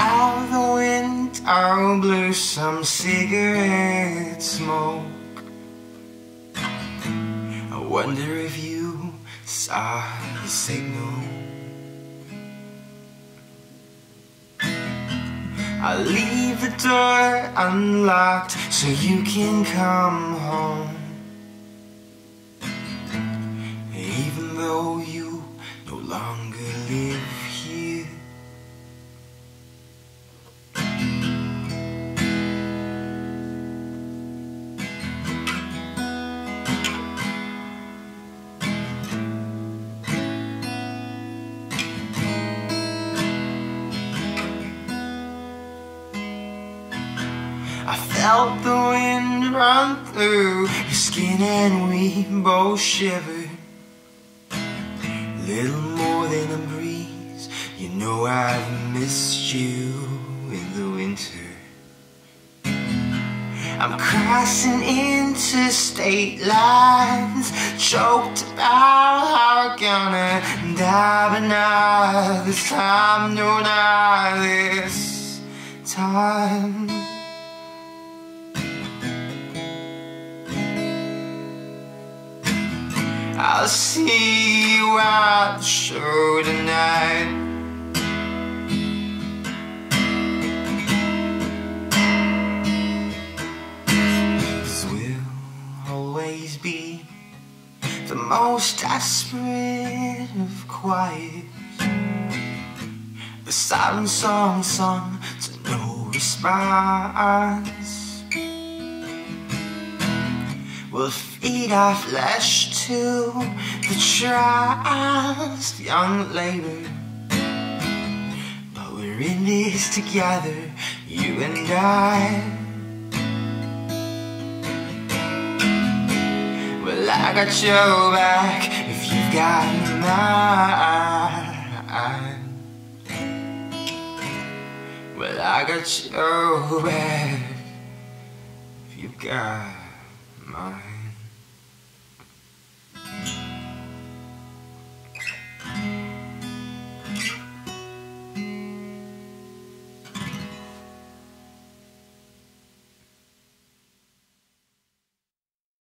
Out the window blew some cigarette smoke. I wonder if you saw the signal. I'll leave the door unlocked so you can come home I felt the wind run through your skin and we both shivered. Little more than a breeze, you know I've missed you in the winter. I'm crossing interstate lines, choked about how I'm gonna die, but not this time, no, not this time. I'll see you at the show tonight. We'll always be the most desperate of quiet. The silent song sung to no response. We'll feed our flesh to the trials young labor. But we're in this together, you and I. Well, I got your back if you've got mine. Well, I got your back if you've got mine.